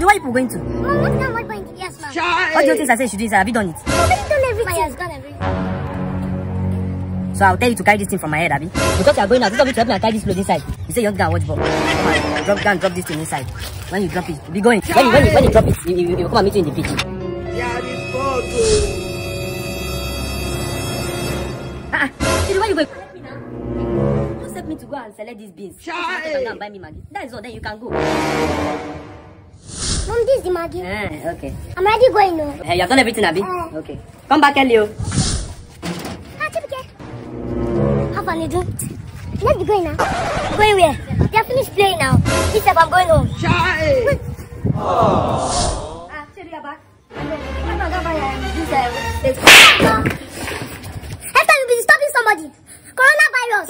Chinedu, where are you going to? Mom, what am I going to? Yes, ma'am. What do you think I said you should do inside? Have you done it? I've done everything. My has done everything. So I'll tell you to carry this thing from my head, Abby. Because you are going out, this is to help me carry this clothes inside. You say you want to go and watch ball. Come on, drop, go and drop this thing inside. When you drop it, you'll be going. When you, when you, when you drop it, you, you, you come and meet you in the pitch. Yeah, this photo. Ah, ah, Chinedu, where you going? Just help me to go and select these beans. If you want go and buy me Maggi. That is all, then you can go. Mom, this is the Maggi. Eh, okay. I'm already going now. Eh, you have done everything, Abby? Eh. Okay. Come back, Elio. Ah, Chibuke. Have fun, Edu. Let's be going now. Going where? They are finished playing now. This time I'm going home. Child. Ah, Chibuke, you're back. I'm not going to this, uh, this. Every time you'll be stopping somebody. Coronavirus.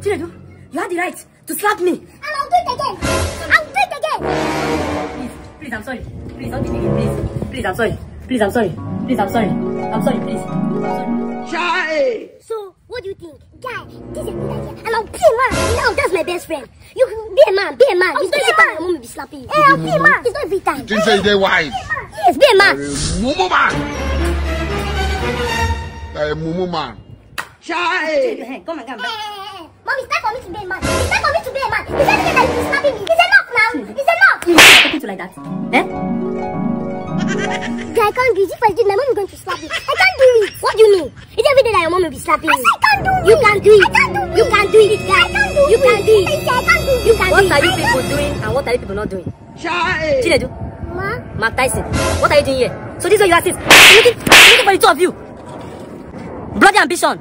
Chinedu, you had the right to slap me. And I'll do it again. I'll do it again. Please, please, I'm sorry. Please, don't do it again, please. Please, I'm sorry. Please, I'm sorry. Please, I'm sorry. I'm sorry, please. I'm sorry. Child. So, what do you think? Guy, this is a good idea. And I'll be a man. Now, that's my best friend. You can be a man, be a man. It's not every time my mom will be slapping you. Hey, I'll be a man. It's not every time. Didn't say they wise. Yes, be a man. Mumu man. Like a mumu man. Child. Hey, come and come back. hey. Mom, it's time for me to be a man. It's time for me to be a man. It's every day that be slapping me. It's enough now. It's enough. Talking to like that. Eh? I can't do it. If I did, my mom is going to slap me. I can't do it. What do you mean? It's every day that your mom will be slapping me. I can't do it. You can't do it. I can't do it. You can't do it, guy. I can't do you can't do it. I can't do it. You can't What do are it. you people doing and what are you people not doing? Child. Chinedu, Ma? Mark Tyson, what are you doing here? So this is what you are saying. I'm looking, I'm looking for the two of you. Bloody ambition.